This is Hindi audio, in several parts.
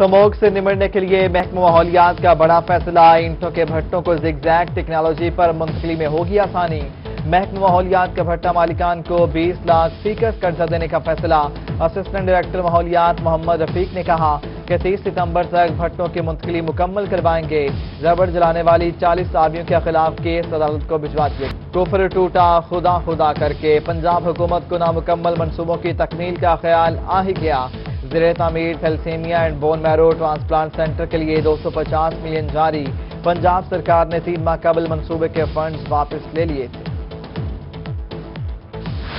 स्मोक से निमटने के लिए महकमा माहौलियात का बड़ा फैसला। ईंटों के भट्टों को जिगजैग टेक्नोलॉजी पर मुंतकली में होगी आसानी। महकमा माहौलियात का भट्टा मालिकान को 20 लाख फीकस कर्जा देने का फैसला। असिस्टेंट डायरेक्टर माहौलियात मोहम्मद रफीक ने कहा कि 30 सितंबर तक भट्टों की मुंतकली मुकम्मल करवाएँगे। रबड़ जलाने वाली 40 आदमियों के खिलाफ केस अदालत को भिजवा दिए। कुफर टूटा खुदा खुदा करके पंजाब हुकूमत को नामुकम्मल मनसूबों की तकमील का ख्याल आ ही गया। ज़िले तमीर, thalassemia and bone marrow transplant centre के लिए 250 मिलियन जारी। पंजाब सरकार ने तीन माह कबल मनसूबे के फंड्स वापस ले लिए थे।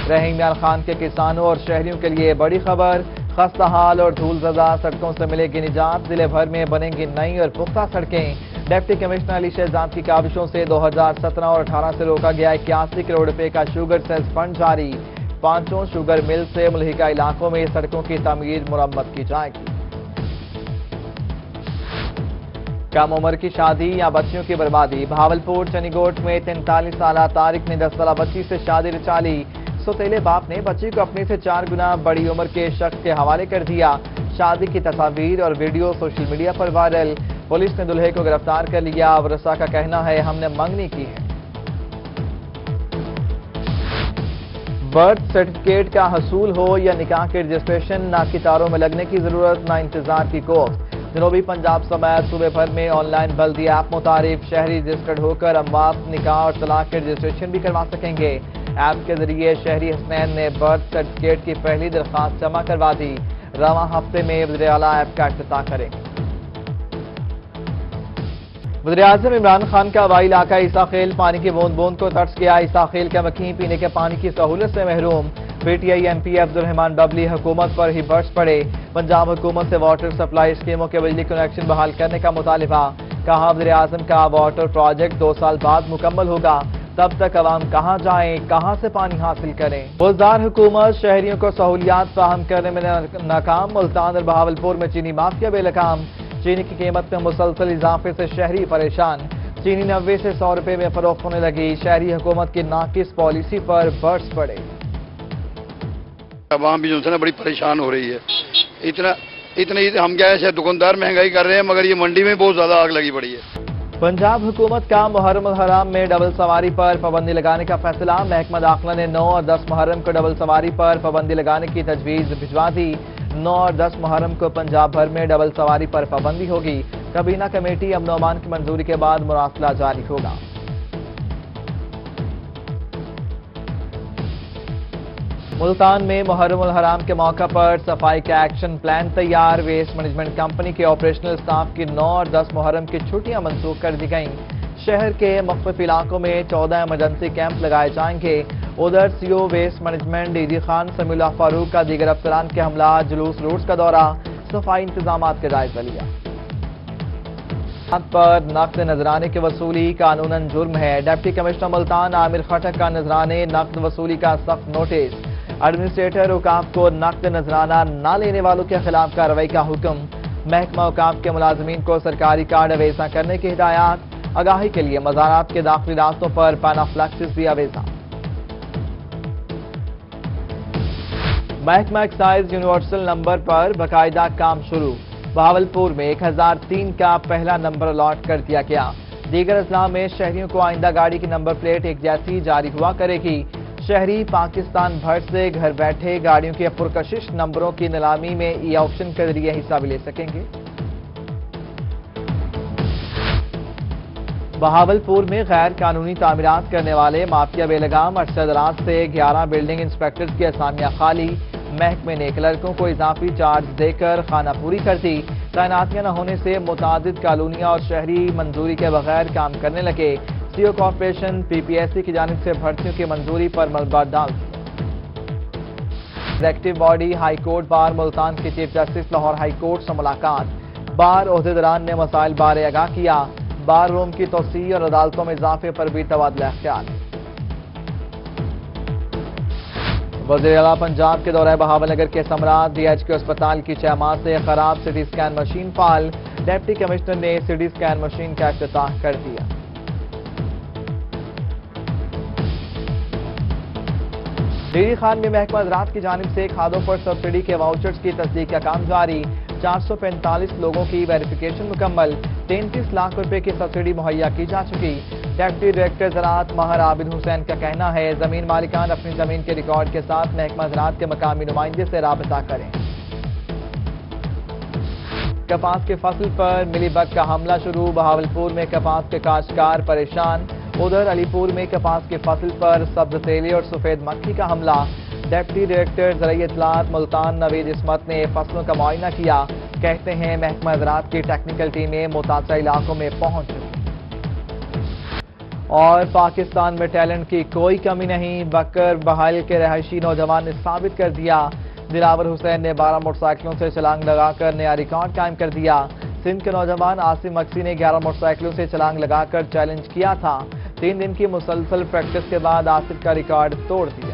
रहीम इमरान खान के किसानों और शहरियों के लिए बड़ी खबर, खस्ता हाल और धूल जदा सड़कों से मिलेगी निजात। ज़िले भर में बनेंगी नई और पुख्ता सड़कें। डिप्टी कमिश्नर अली शहजाद की काविशों से 2017 और 18 से रोका गया इक्यासी करोड़ रुपए का शुगर सेल्स फंड जारी। पाँचों शुगर मिल से मुलहिका इलाकों में सड़कों की तमीर मुरम्मत की जाएगी। कम उम्र की शादी या बच्चियों की बर्बादी। भावलपुर चनीगोट में तैंतालीस साल तारिक ने दस साल बच्ची से शादी रचाली। सोतेले बाप ने बच्ची को अपने से चार गुना बड़ी उम्र के शख्स के हवाले कर दिया। शादी की तस्वीर और वीडियो सोशल मीडिया पर वायरल। पुलिस ने दुल्हे को गिरफ़्तार कर लिया। वरसा का कहना है, हमने मंगनी की है। बर्थ सर्टिफिकेट का हसूल हो या निकाह के रजिस्ट्रेशन ना की तारों में लगने की ज़रूरत, ना इंतज़ार की कोर्ट जनूबी पंजाब समेत सूबे भर में ऑनलाइन बल्दी ऐप मुतारिफ शहरी रजिस्टर्ड होकर अमवात, निकाह और तलाक के रजिस्ट्रेशन भी करवा सकेंगे। ऐप के ज़रिए शहरी हसनैन ने बर्थ सर्टिफिकेट की पहली दरखास्त जमा करवा दी। रवा हफ़्ते में वजर ऐप का अफ्ताह करेंगे। वजर अजम इमरान खान का हवाई इलाका ईसा खेल पानी की बूंद बूंद को तर्स गया ईसा खेल के मकीन पीने के पानी की सहूलत से महरूम। पीटीआई एमपी अब्दुल रहमान बबली हुकूमत पर ही बर्स पड़े। पंजाब हुकूमत से वाटर सप्लाई स्कीमों के बिजली कनेक्शन बहाल करने का मुतालबा। कहा वजर अजम का वाटर प्रोजेक्ट दो साल बाद मुकम्मल होगा। तब तक आवाम कहाँ जाएँ, कहाँ से पानी हासिल करें? बुजदार हुकूमत शहरियों को सहूलियात फ्राहम करने में नाकाम। मुल्तान और बहावलपुर में चीनी माफिया बेलकाम चीनी की कीमत में मुसलसल इजाफे से शहरी परेशान। चीनी नब्बे से सौ रुपए में फरोख्त होने लगी। शहरी हुकूमत की नाकिस पॉलिसी पर बर्स पड़े। आवाम भी जो है ना बड़ी परेशान हो रही है। इतना इतनी हम क्या है दुकानदार महँगाई कर रहे हैं मगर ये मंडी में बहुत ज़्यादा आग लगी पड़ी है। पंजाब हुकूमत का मुहर्रम हराम में डबल सवारी पर पाबंदी लगाने का फैसला। महकमा दाखिला ने 9 और 10 मुहर्रम को डबल सवारी पर पाबंदी लगाने की तजवीज भिजवा दी। 9 और 10 मुहर्रम को पंजाब भर में डबल सवारी पर पाबंदी होगी। कबीना कमेटी अमन अमान की मंजूरी के बाद मुरासला जारी होगा। मुल्तान में मुहर्रम हराम के मौका पर सफ़ाई का एक्शन प्लान तैयार। वेस्ट मैनेजमेंट कंपनी के ऑपरेशनल स्टाफ की 9 और 10 मुहर्रम की छुट्टियाँ मनसूख कर दी गईं। शहर के मुख्तफ इलाकों में 14 इमरजेंसी कैंप लगाए जाएँगे। उधर CO waste management DG Khan Samila Farooq का दीगर अफसरान के हमला, जुलूस रूट्स का दौरा, सफ़ाई इंतज़ाम का जायजा लिया। पर नकद नजराने की वसूली कानूनन जुर्म है। डिप्टी कमिश्नर मुल्तान आमिर खटक का नजराने, नकद वसूली का सख्त नोटिस। एडमिनिस्ट्रेटर उकाम को नकद नजराना न लेने वालों के खिलाफ कार्रवाई का हुक्म। महकमा उकाम के मुलाजमीन को सरकारी कार्ड अवेजा करने की हिदायत। आगाही के लिए मजारात के दाखिली रास्तों पर पैनाफ्लैक्सिस भी अवेजा महकमा एक्साइज यूनिवर्सल नंबर पर बाकायदा काम शुरू। बहावलपुर में 1003 का पहला नंबर अलॉट कर दिया गया। दीगर अजला में शहरियों को आइंदा गाड़ी की नंबर प्लेट एक जैसी जारी हुआ करेगी। शहरी पाकिस्तान भर से घर बैठे गाड़ियों के पुरकशिश नंबरों की नीलामी में ई ऑप्शन के ज़रिए हिस्सा भी ले सकेंगे। बहावलपुर में गैर कानूनी तामीरात करने वाले माफिया बेलगाम अरसदराज से 11 बिल्डिंग इंस्पेक्टर्स की असामियाँ खाली। महकमे ने क्लर्कों को इजाफी चार्ज देकर खाना पूरी कर दी। तैनातियाँ न होने से मुताद कॉलोनियाँ और शहरी मंजूरी के बगैर काम करने लगे। सीओ कॉरपोरेशन पीपीएससी की जानब से भर्तियों की मंजूरी पर मलबा डाल। Executive body high court bar Multan के चीफ जस्टिस लाहौर हाईकोर्ट से मुलाकात। बार अहदेदारान ने मसाइल बारे आगाह किया। बार रूम की तोसी और अदालतों में इजाफे पर भी तबादला अख्तियार। वज़ीर अला पंजाब के दौरे बहावलनगर के समराट डीएचक्यू अस्पताल की छह माह से खराब सिटी स्कैन मशीन फाल। डिप्टी कमिश्नर ने सिटी स्कैन मशीन का अफ्ताह कर दिया। डेरी खान में महकमा ज़रात की जानब से खादों पर सब्सिडी के वाउचर्स की तस्दीक का काम जारी। 445 लोगों की वेरिफिकेशन मुकम्मल। 33 लाख रुपए की सब्सिडी मुहैया की जा चुकी। डेप्टी डायरेक्टर ज़रात महर आबिद हुसैन का कहना है, ज़मीन मालिकान अपनी ज़मीन के रिकॉर्ड के साथ महकमा ज़रात के मकामी नुमाइंदे से रबता करें। कपास के फ़सल पर मिलीबग का हमला शुरू, बहावलपुर में कपास के काश्तकार परेशान। उधर अलीपुर में कपास की फ़सल पर सब्ज तेली और सफ़ेद मक्खी का हमला। डेप्टी डायरेक्टर ज़रिए इतलात मुल्तान नवीद इसमत ने फ़सलों का मुआयना किया। कहते हैं, महकमा ज़रात की टेक्निकल टीमें मुतासर इलाकों में पहुँच चुकी और पाकिस्तान में टैलेंट की कोई कमी नहीं, बकर बहाल के रहायशी नौजवान ने साबित कर दिया। दिलावर हुसैन ने 12 मोटरसाइकिलों से छलांग लगाकर नया रिकॉर्ड कायम कर दिया। सिंध के नौजवान आसिम मक्सी ने 11 मोटरसाइकिलों से छलांग लगाकर चैलेंज किया था। तीन दिन की मुसलसल प्रैक्टिस के बाद आसिफ का रिकॉर्ड तोड़ दिया।